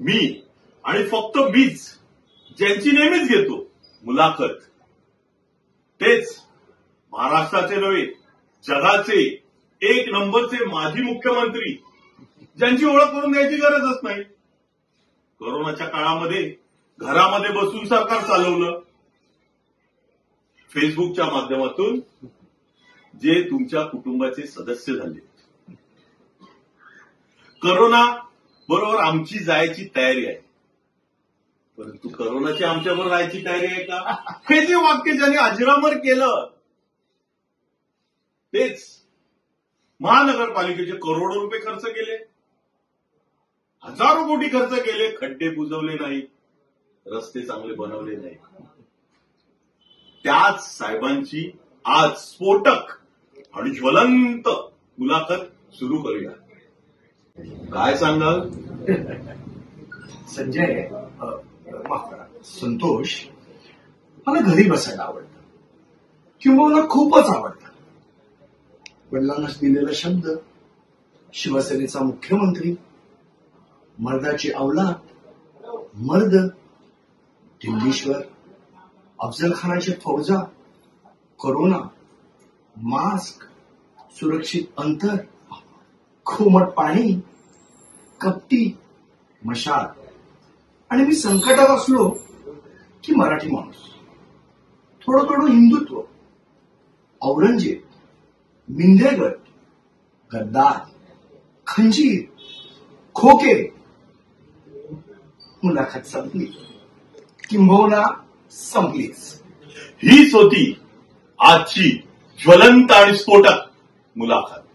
मी आणि फक्त मीच ज्यांची नेहमीच घेतो मुलाखत. तेच महाराष्ट्राचे नव्हे जगाचे एक नंबरचे माजी मुख्यमंत्री ज्यांची ओळख करून द्यायची गरजच नाही. कोरोनाच्या काळामध्ये घरामध्ये बसून सरकार चालवलं. फेसबुकच्या माध्यमातून जे तुमच्या कुटुंबाचे सदस्य झाले. करोना बरोबर आमची जायची तयारी आहे. परंतु करोनाची आमच्याबरोबर राहायची तयारी आहे का? हे जे वाक्य ज्याने अजरामर केलं तेच महानगरपालिकेचे करोडो रुपये खर्च केले. हजारो कोटी खर्च केले खड्डे बुजवले नाही रस्ते चांगले बनवले नाही त्याच साहेबांची आज स्फोटक आणि ज्वलंत मुलाखत सुरू करूया. काय सांगाल संजय माफ करा. संतोष मला घरी बसायला आवडतं. किंवा मला खूपच आवडतं. वडिलांनाच दिलेला शब्द शिवसेनेचा मुख्यमंत्री मर्दाची अवलाद मर्द दिल्लीश्वर अफजल खानाचे फौजा करोना मास्क सुरक्षित अंतर खोमट पाणी कपटी मशाल. आणि मी संकटात असलो की मराठी माणूस. थोडं थोडं हिंदुत्व औरंगजेब मिंदेगड गद्दार खंजीर खोके. मुलाखत संपली. किंबहुना संपलीच. हीच होती आजची ज्वलंत आणि स्फोटक मुलाखत.